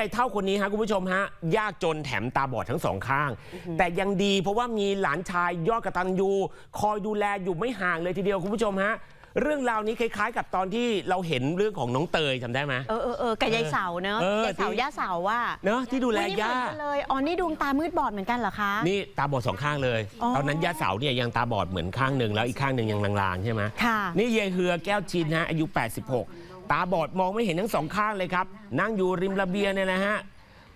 ญ่เท่าคนนี้ฮะคุณผู้ชมฮะยากจนแถมตาบอดทั้งสองข้าง แต่ยังดีเพราะว่ามีหลานชายยอดกระตันยูคอยดูแลอยู่ไม่ห่างเลยทีเดียวคุณผู้ชมฮะเรื่องราวนี้คล้ายๆ กับตอนที่เราเห็นเรื่องของน้องเตยจำได้ไหมเออเออเออกับยายเสาเนอะเออยายเสาที่ ย่าเสาว่า เนอะที่ดูแลอุ๊นี่เหมืย่าอนกันเลย อ๋อ นี่ดวงตามืดบอดเหมือนกันเหรอคะ นี่ตาบอดสองข้างเลย อ๋อ ตอนนั้นย่าเสาเนี่ยยังตาบอดเหมือนข้างหนึ่งแล้วอีกข้างหนึ่งยังลางๆใช่ไหมค่ะ นี่ยายเฮือแก้วชินฮะอายุ 86 ตาบอดมองไม่เห็นทั้งสองข้างเลยครับ นั่งอยู่ริมระเบียงเนี่ยนะฮะ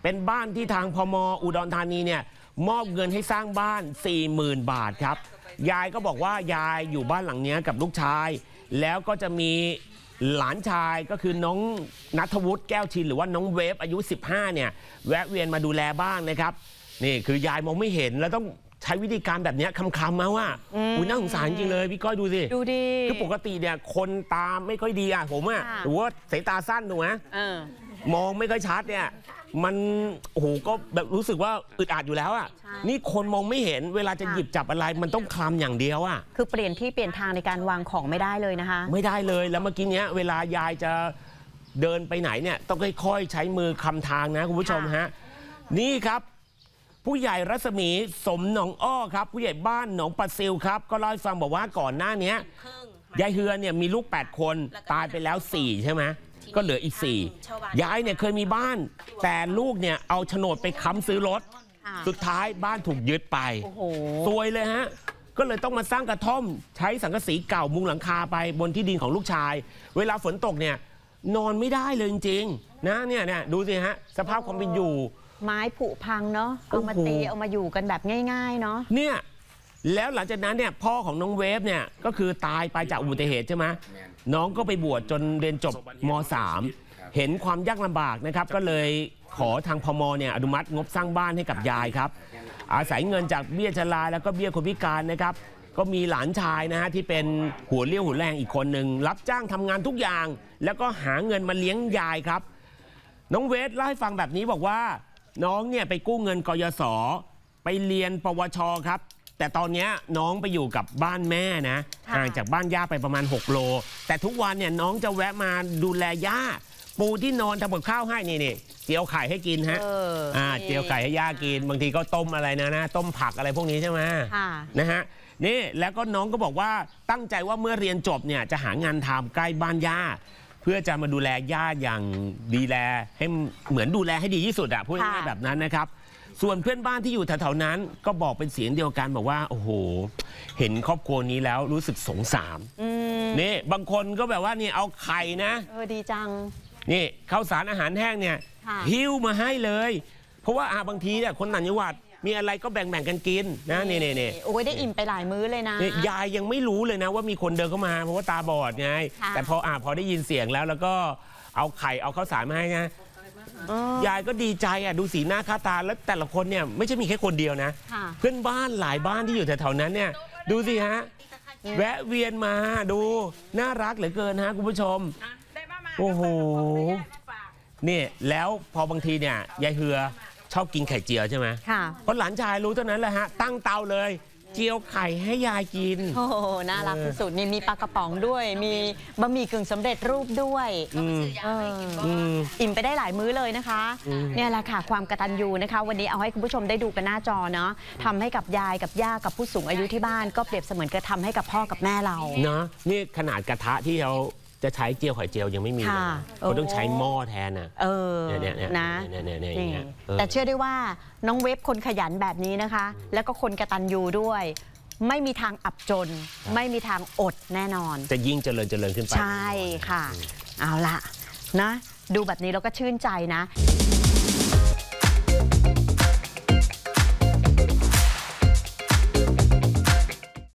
เป็นบ้านที่ทางพมอุดรธานีเนี่ยมอบเงินให้สร้างบ้าน 40,000 บาทครับ ยายก็บอกว่ายายอยู่บ้านหลังนี้กับลูกชาย แล้วก็จะมีหลานชายก็คือน้องนัทวุฒิแก้วชินหรือว่าน้องเวฟอายุ 15 เนี่ย แวะเวียนมาดูแลบ้างนะครับ นี่คือยายมองไม่เห็นแล้วต้อง ใช้วิธีการแบบเนี้ยคำๆมาว่าอุ้ยน่าสงสารจริงเลยพี่ก้อยดูสิดูดีคือปกติเนี่ยคนตาไม่ค่อยดีอะผมอะค่ะหรือว่าสายตาสั้นถูกไหมเออมองไม่ค่อยชัดเนี่ยมันโอ้โหก็แบบรู้สึกว่าอึดอัดอยู่แล้วอะใช่นี่คนมองไม่เห็นเวลาจะค่ะหยิบจับอะไรมันต้องคลำอย่างเดียวอะคือเปลี่ยนที่เปลี่ยนทางในการวางของไม่ได้เลยนะคะ ไม่ได้เลยแล้วเมื่อกี้เนี้ยเวลายายจะเดินไปไหนเนี่ยต้องค่อยๆใช้มือคำทางนะคุณผู้ชมฮะนี่ครับ ผู้ใหญ่รัศมีสมหนองอ้อครับ ผู้ใหญ่บ้านหนองปะซิลครับ ก็เล่าให้ฟังบอกว่าก่อนหน้าเนี้ยยายเฮือเนี่ยมีลูก 8 คนตายไปแล้ว 4 ใช่ไหมก็เหลืออีก 4 ยายเนี่ยเคยมีบ้าน แต่ลูกเนี่ยเอาโฉนดไปค้ำซื้อรถค่ะสุดท้ายบ้านถูกยึดไปโอ้โหซวยเลยฮะก็เลยต้องมาสร้างกระท่อม ใช้สังกะสีเก่ามุงหลังคาไปบนที่ดินของลูกชาย เวลาฝนตกเนี่ยนอนไม่ได้เลยจริงๆนะเนี่ยเนี่ยดูสิฮะสภาพความเป็นอยู่ ไม้ผุพังเนาะเอามาโอ้โหตีเอามาอยู่กันแบบง่าย ๆ เนาะเนี่ยแล้วหลังจากนั้นเนี่ยพ่อของน้องเวฟเนี่ยก็คือตายไปจากอุบัติเหตุใช่ไหมน้องก็ไปบวชจนเรียนจบม .3 เห็นความยากลำบากนะครับ ก็เลยขอทางพมเนี่ยอนุมัติงบสร้างบ้านให้กับยายครับ อาศัยเงินจากเบี้ยชราแล้วก็เบี้ยคนพิการนะครับ ก็มีหลานชายนะฮะที่เป็นหัวเลี้ยวหัวแรงอีกคนหนึ่งรับจ้างทำงานทุกอย่าง แล้วก็หาเงินมาเลี้ยงยายครับ น้องเวทเล่าให้ฟังแบบนี้บอกว่า น้องเนี่ยไปกู้เงินกยศไปเรียนปวชครับ แต่ตอนเนี้ยน้องไปอยู่กับบ้านแม่นะค่ะห่างจากบ้านย่าไปประมาณ 6 โล แต่ทุกวันเนี่ยน้องจะแวะมาดูแลย่าปูที่นอนทำกับข้าวให้นี่นี่เจียวไข่ให้กินฮะเอออ่าเจียวไข่ให้ย่ากิน บางทีก็ต้มอะไรนะนะ ต้มผักอะไรพวกนี้ใช่ไหมค่ะนะฮะนี่แล้วก็น้องก็บอกว่าตั้งใจว่าเมื่อเรียนจบเนี่ยจะหางานทำใกล้บ้านย่า เพื่อจะมาดูแลย่าอย่างดีแลให้เหมือนดูแลให้ดีที่สุดอะพูดง่ายๆค่ะแบบนั้นนะครับ ส่วนเพื่อนบ้านที่อยู่แถวๆนั้น ก็บอกเป็นเสียงเดียวกันบอกว่า โอ้โห เห็นครอบครัวนี้แล้วรู้สึกสงสารอืมนี่ บางคนก็แบบว่านี่เอาไข่นะ เออดีจัง นี่ข้าวสารอาหารแห้งเนี่ยค่ะ หิ้วมาให้เลย เพราะว่าอะบางทีเนี่ยคนต่างจังหวัด มีอะไรก็แบ่งๆกันกินนะนี่นี่นี่โอ้ยได้อิ่มไปหลายมื้อเลยนะ นี่ยายยังไม่รู้เลยนะ ว่ามีคนเดินเข้ามาเพราะว่าตาบอดไง ค่ะ แต่พออะพอได้ยินเสียงแล้วแล้วก็เอาไข่เอาข้าวสารมาให้นะ เออ ยายก็ดีใจอะดูสีหน้าค่าตาแล้วแต่ละคนเนี่ยไม่ใช่มีแค่คนเดียวนะ ค่ะ เพื่อนบ้านหลายบ้านที่อยู่แถวๆนั้นเนี่ยดูสิฮะ แวะเวียนมาดูน่ารักเหลือเกินฮะคุณผู้ชมโอ้โหนี่แล้วพอบางทีเนี่ยยายเฮือ ชอบกินไข่เจียวใช่ไหมค่ะ เพราะหลานชายรู้เท่านั้นแหละฮะ ตั้งเตาเลย เจียวไข่ให้ยายกิน โอ้โหน่ารักที่สุดนี่มีปลากระป๋องด้วย มีบะหมี่กึ่งสำเร็จรูปด้วยอืมเอออืม อิ่มไปได้หลายมื้อเลยนะคะ เนี่ยแหละค่ะ ความกระตันยูนะคะ วันนี้เอาให้คุณผู้ชมได้ดูกันหน้าจอเนาะทำให้กับยายกับย่ากับผู้สูงอายุที่บ้านก็เปรียบเสมือนกระทำให้กับพ่อกับแม่เรา เนาะนี่ขนาดกระทะที่เขา จะใช้เจียวไข่เจียวยังไม่มีเลยค่ะนะเขาต้องใช้หม้อแทนน่ะเออเนี่ยเนี่ยนะเนี่ยเนี่ยเนี่ยอย่างเงี้ยเออ แต่เชื่อได้ว่าน้องเวฟคนขยันแบบนี้นะคะ แล้วก็คนกระตันยูด้วย ไม่มีทางอับจน ไม่มีทางอดแน่นอน จะยิ่งเจริญเจริญขึ้นไป ใช่ค่ะ เอาล่ะนะ ดูแบบนี้เราก็ชื่นใจนะ